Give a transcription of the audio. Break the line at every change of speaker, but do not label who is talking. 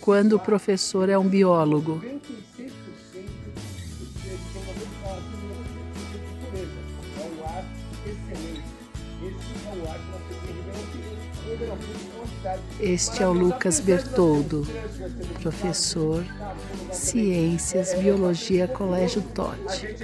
Quando o professor é um biólogo. Este é o Lucas Bertoldo, professor, Ciências, Biologia, Colégio Totti.